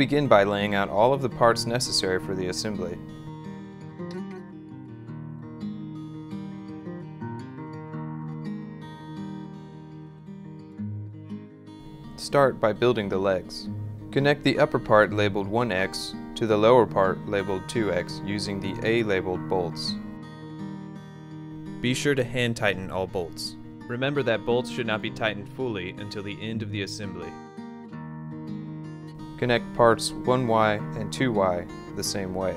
begin by laying out all of the parts necessary for the assembly. Start by building the legs. Connect the upper part labeled 1x to the lower part labeled 2x using the A-labeled bolts. Be sure to hand tighten all bolts. Remember that bolts should not be tightened fully until the end of the assembly. Connect parts 1y and 2y the same way.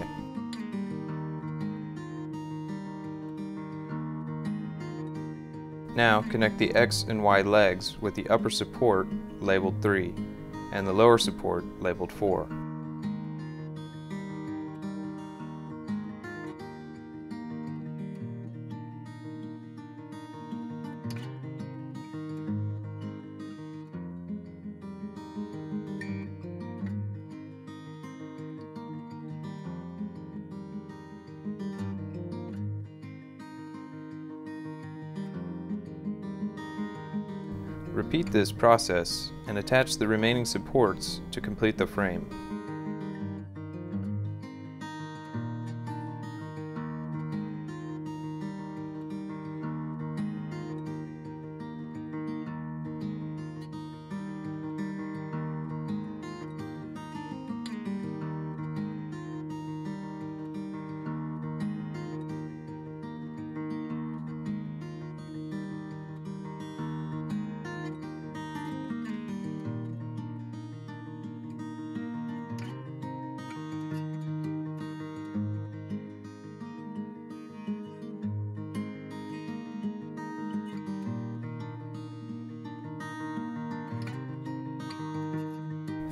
Now connect the X and Y legs with the upper support labeled 3 and the lower support labeled 4. Repeat this process and attach the remaining supports to complete the frame.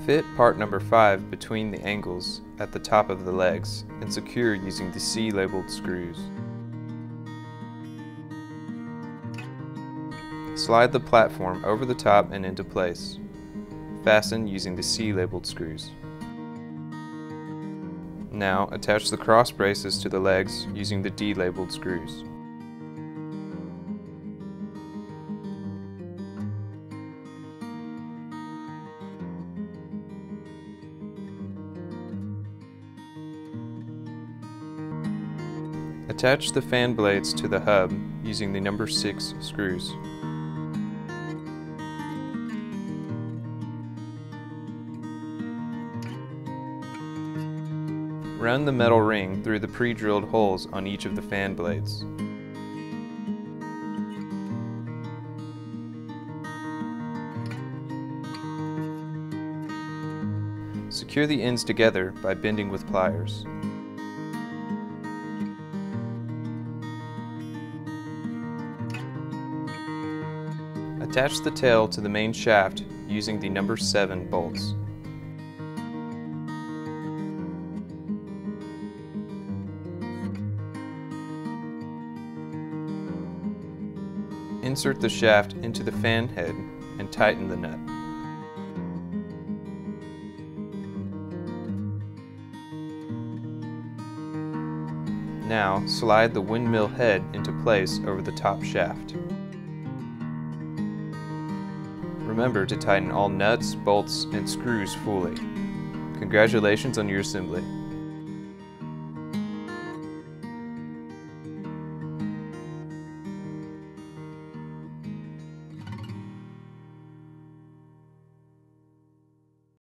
Fit part number 5 between the angles at the top of the legs and secure using the C-labeled screws. Slide the platform over the top and into place. Fasten using the C-labeled screws. Now attach the cross braces to the legs using the D-labeled screws. Attach the fan blades to the hub using the number 6 screws. Run the metal ring through the pre-drilled holes on each of the fan blades. Secure the ends together by bending with pliers. Attach the tail to the main shaft using the number 7 bolts. Insert the shaft into the fan head and tighten the nut. Now slide the windmill head into place over the top shaft. Remember to tighten all nuts, bolts, and screws fully. Congratulations on your assembly.